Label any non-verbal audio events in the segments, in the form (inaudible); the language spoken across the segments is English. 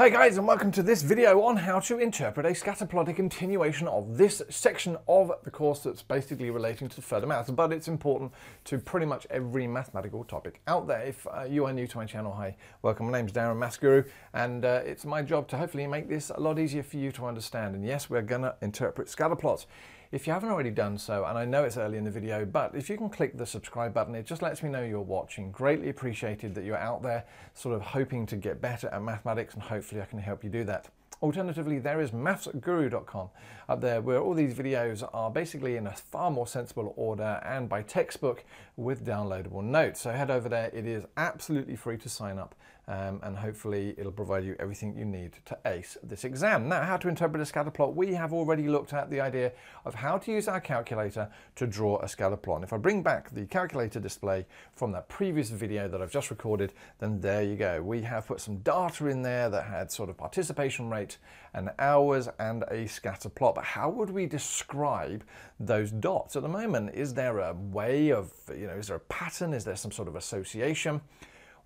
Hey guys and welcome to this video on how to interpret a scatterplot, a continuation of this section of the course that's basically relating to further maths, but it's important to pretty much every mathematical topic out there. If uh, you are new to my channel, hi, welcome, my name's Darren Maffs Guru, and uh, it's my job to hopefully make this a lot easier for you to understand. And yes, we're gonna interpret scatter plots. If you haven't already done so, and I know it's early in the video, but if you can click the subscribe button, it just lets me know you're watching. Greatly appreciated that you're out there sort of hoping to get better at mathematics and hopefully I can help you do that. Alternatively, there is maffsguru.com up there where all these videos are basically in a far more sensible order and by textbook with downloadable notes. So head over there. It is absolutely free to sign up um, and hopefully it'll provide you everything you need to ace this exam. Now, how to interpret a scatter plot. We have already looked at the idea of how to use our calculator to draw a scatter plot. And if I bring back the calculator display from that previous video that I've just recorded, then there you go. We have put some data in there that had sort of participation rate and hours and a scatter plot. But how would we describe those dots? At the moment, is there a way of, you know, is there a pattern? Is there some sort of association?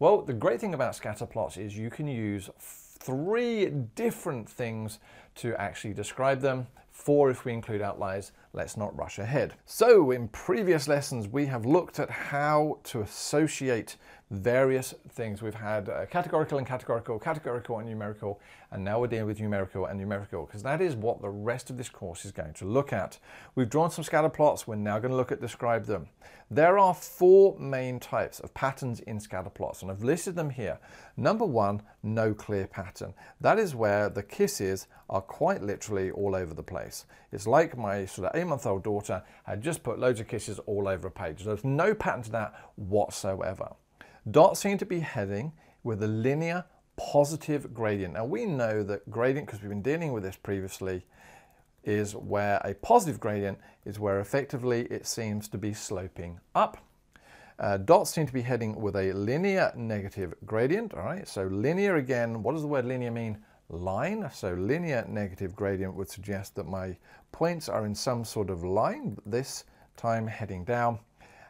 Well, the great thing about scatter plots is you can use three different things to actually describe them. Four if we include outliers, let's not rush ahead. So in previous lessons, we have looked at how to associate various things. We've had uh, categorical and categorical, categorical and numerical, and now we're dealing with numerical and numerical because that is what the rest of this course is going to look at. We've drawn some scatter plots. We're now going to look at describe them. There are four main types of patterns in scatter plots, and I've listed them here. Number one, no clear pattern. That is where the kisses are quite literally all over the place. It's like my sort of eight-month-old daughter had just put loads of kisses all over a page. There's no pattern to that whatsoever. Dots seem to be heading with a linear positive gradient. Now we know that gradient, because we've been dealing with this previously, is where a positive gradient is where effectively it seems to be sloping up. Uh, dots seem to be heading with a linear negative gradient, all right? So linear again, what does the word linear mean? Line, so linear negative gradient would suggest that my points are in some sort of line, this time heading down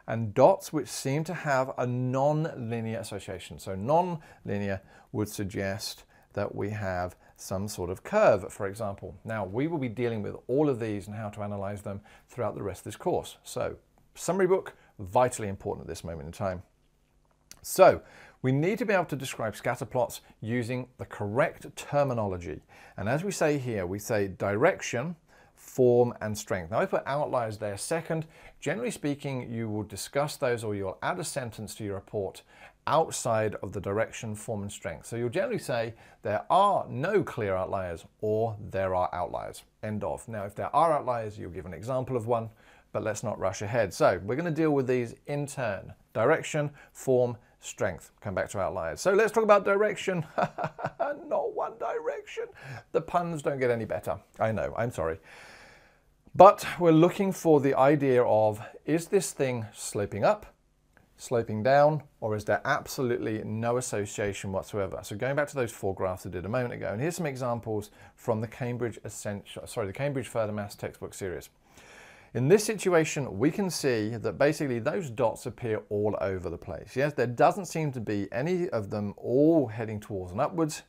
and dots which seem to have a non-linear association. So non-linear would suggest that we have some sort of curve, for example. Now, we will be dealing with all of these and how to analyze them throughout the rest of this course. So, summary book, vitally important at this moment in time. So, we need to be able to describe scatter plots using the correct terminology. And as we say here, we say direction, form and strength. Now I put outliers there second. Generally speaking, you will discuss those or you'll add a sentence to your report outside of the direction, form and strength. So you'll generally say there are no clear outliers or there are outliers, end of. Now if there are outliers, you'll give an example of one, but let's not rush ahead. So we're going to deal with these in turn. Direction, form, strength. Come back to outliers. So let's talk about direction. (laughs) not one direction. The puns don't get any better. I know, I'm sorry. But we're looking for the idea of, is this thing sloping up, sloping down, or is there absolutely no association whatsoever? So going back to those four graphs I did a moment ago, and here's some examples from the Cambridge Essential, sorry, the Cambridge Further Maths textbook series. In this situation, we can see that basically those dots appear all over the place. Yes, there doesn't seem to be any of them all heading towards an upwards,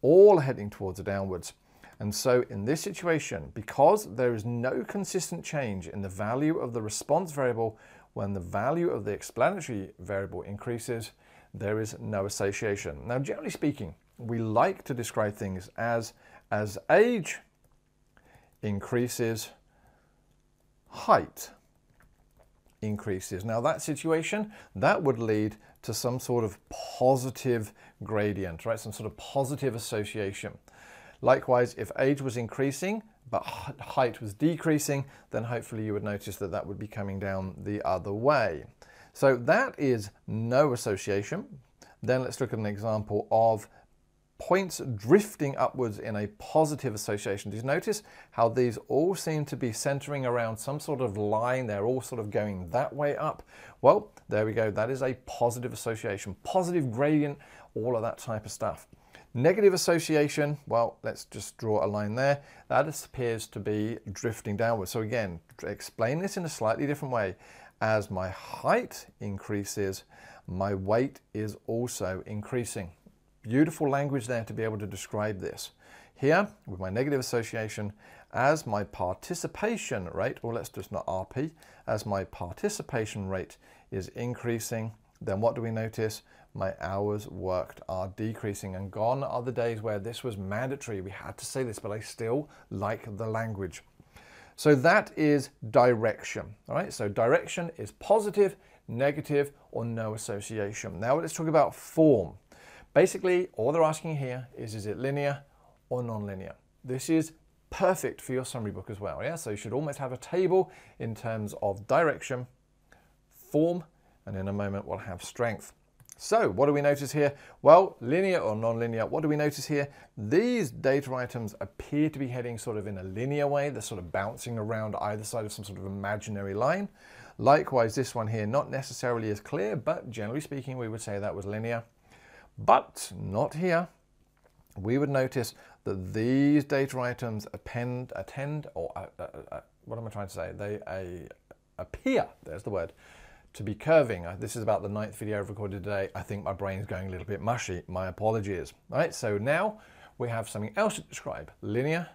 all heading towards a downwards. And so in this situation, because there is no consistent change in the value of the response variable when the value of the explanatory variable increases, there is no association. Now, generally speaking, we like to describe things as, as age increases, height increases. Now that situation, that would lead to some sort of positive gradient, right? Some sort of positive association. Likewise, if age was increasing, but height was decreasing, then hopefully you would notice that that would be coming down the other way. So that is no association. Then let's look at an example of points drifting upwards in a positive association. Do you notice how these all seem to be centering around some sort of line? They're all sort of going that way up. Well, there we go. That is a positive association, positive gradient, all of that type of stuff. Negative association, well, let's just draw a line there. That appears to be drifting downwards. So again, explain this in a slightly different way. As my height increases, my weight is also increasing. Beautiful language there to be able to describe this. Here, with my negative association, as my participation rate, or let's just not RP, as my participation rate is increasing, then what do we notice? My hours worked are decreasing and gone are the days where this was mandatory. We had to say this, but I still like the language. So that is direction, all right? So direction is positive, negative, or no association. Now let's talk about form. Basically, all they're asking here is, is it linear or non-linear? This is perfect for your summary book as well, yeah? So you should almost have a table in terms of direction, form, and in a moment we'll have strength. So what do we notice here? Well, linear or non-linear, what do we notice here? These data items appear to be heading sort of in a linear way. They're sort of bouncing around either side of some sort of imaginary line. Likewise, this one here, not necessarily as clear, but generally speaking, we would say that was linear. But not here. We would notice that these data items append, attend, or uh, uh, uh, what am I trying to say? They appear, there's the word, to be curving. Uh, this is about the ninth video I've recorded today. I think my brain's going a little bit mushy. My apologies. All right, so now we have something else to describe, linear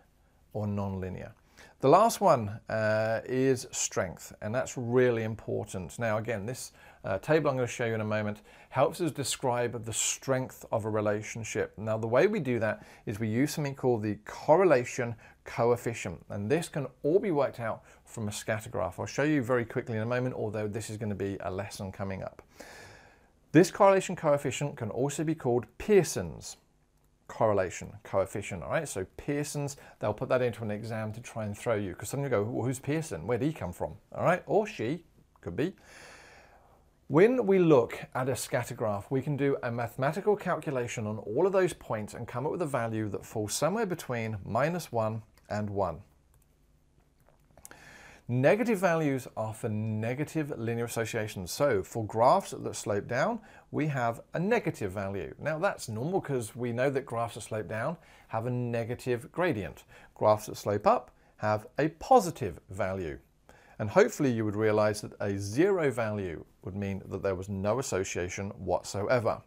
or non-linear. The last one uh, is strength, and that's really important. Now, again, this uh, table I'm going to show you in a moment helps us describe the strength of a relationship. Now, the way we do that is we use something called the correlation coefficient, and this can all be worked out from a scatter graph. I'll show you very quickly in a moment, although this is going to be a lesson coming up. This correlation coefficient can also be called Pearson's correlation coefficient, all right? So Pearson's, they'll put that into an exam to try and throw you, because suddenly you go, well, who's Pearson? Where did he come from? All right, or she, could be. When we look at a scatter graph, we can do a mathematical calculation on all of those points and come up with a value that falls somewhere between minus 1 and 1. Negative values are for negative linear associations. So for graphs that slope down, we have a negative value. Now that's normal because we know that graphs that slope down have a negative gradient. Graphs that slope up have a positive value. And hopefully you would realize that a zero value would mean that there was no association whatsoever.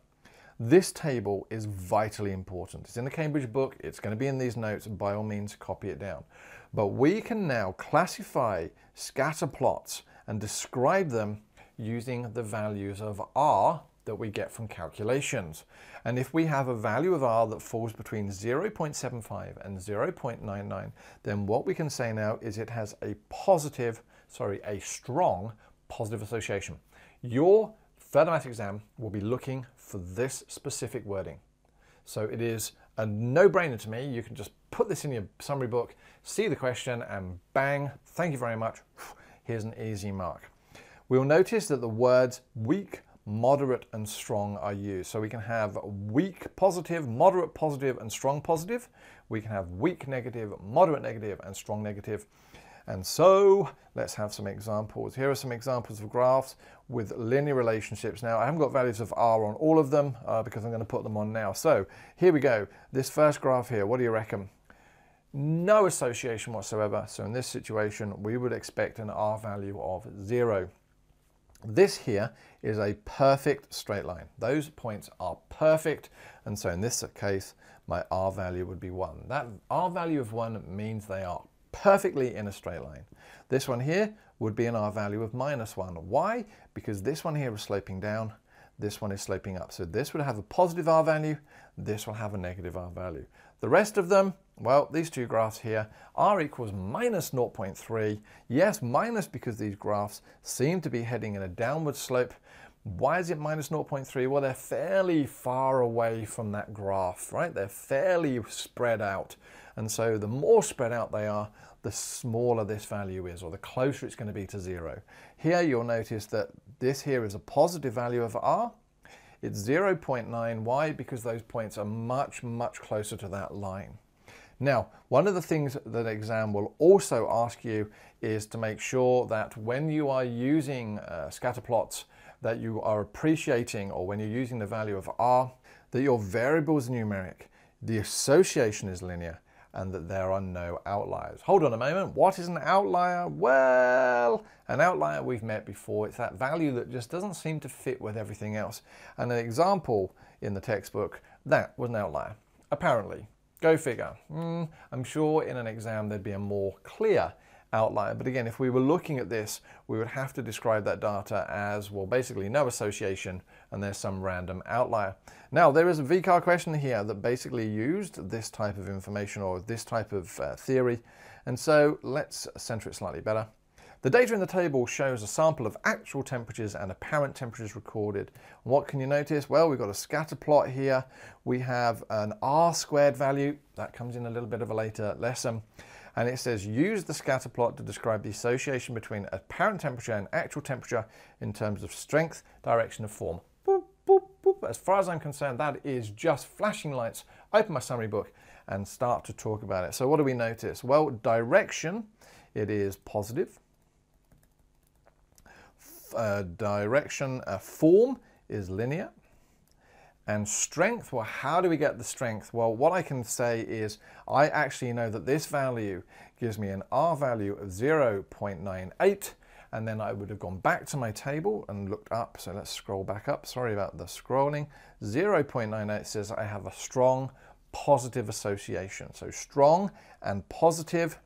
This table is vitally important. It's in the Cambridge book, it's going to be in these notes, by all means copy it down. But we can now classify scatter plots and describe them using the values of R that we get from calculations. And if we have a value of R that falls between 0.75 and 0.99, then what we can say now is it has a positive, sorry, a strong positive association. Your third math exam will be looking for this specific wording. So it is a no-brainer to me. You can just put this in your summary book, see the question, and bang, thank you very much. (sighs) Here's an easy mark. We'll notice that the words weak, moderate, and strong are used. So we can have weak positive, moderate positive, and strong positive. We can have weak negative, moderate negative, and strong negative. And so let's have some examples. Here are some examples of graphs with linear relationships. Now, I haven't got values of R on all of them uh, because I'm going to put them on now. So here we go. This first graph here, what do you reckon? No association whatsoever. So in this situation, we would expect an R value of zero. This here is a perfect straight line. Those points are perfect. And so in this case, my R value would be one. That R value of one means they are perfectly in a straight line. This one here would be an R value of minus one. Why? Because this one here is sloping down, this one is sloping up. So this would have a positive R value, this will have a negative R value. The rest of them, well, these two graphs here, R equals minus 0.3. Yes, minus because these graphs seem to be heading in a downward slope. Why is it minus 0.3? Well, they're fairly far away from that graph, right? They're fairly spread out. And so the more spread out they are, the smaller this value is, or the closer it's going to be to zero. Here you'll notice that this here is a positive value of R. It's 0.9. Why? Because those points are much, much closer to that line. Now, one of the things that exam will also ask you is to make sure that when you are using uh, scatter plots that you are appreciating or when you're using the value of R, that your variable is numeric, the association is linear, and that there are no outliers. Hold on a moment, what is an outlier? Well, an outlier we've met before, it's that value that just doesn't seem to fit with everything else. And an example in the textbook That was an outlier, apparently. Go figure. Mm, I'm sure in an exam there'd be a more clear outlier. But again, if we were looking at this, we would have to describe that data as, well, basically no association and there's some random outlier. Now, there is a VCAA question here that basically used this type of information or this type of uh, theory. And so let's center it slightly better. The data in the table shows a sample of actual temperatures and apparent temperatures recorded. What can you notice? Well, we've got a scatter plot here. We have an R squared value. That comes in a little bit of a later lesson. And it says use the scatter plot to describe the association between apparent temperature and actual temperature in terms of strength, direction, and form. Boop, boop, boop. As far as I'm concerned, that is just flashing lights. Open my summary book and start to talk about it. So what do we notice? Well, direction, it is positive. Uh, direction, uh, form is linear. And strength, well, how do we get the strength? Well, what I can say is I actually know that this value gives me an R value of 0.98 and then I would have gone back to my table and looked up. So let's scroll back up. Sorry about the scrolling. 0.98 says I have a strong positive association. So strong and positive.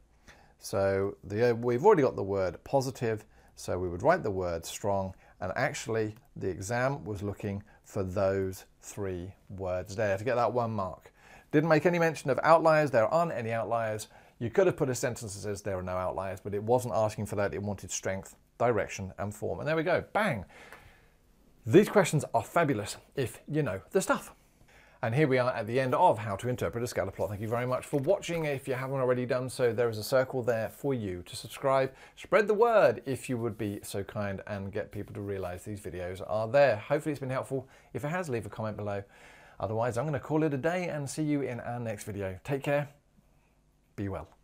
So the, we've already got the word positive. So we would write the word strong and actually the exam was looking for those three words there to get that one mark. Didn't make any mention of outliers. There aren't any outliers. You could have put a sentence that says there are no outliers, but it wasn't asking for that. It wanted strength, direction, and form. And there we go. Bang. These questions are fabulous if you know the stuff. And here we are at the end of how to interpret a scatter plot. Thank you very much for watching. If you haven't already done so, there is a circle there for you to subscribe. Spread the word if you would be so kind and get people to realize these videos are there. Hopefully it's been helpful. If it has, leave a comment below. Otherwise, I'm going to call it a day and see you in our next video. Take care. Be well.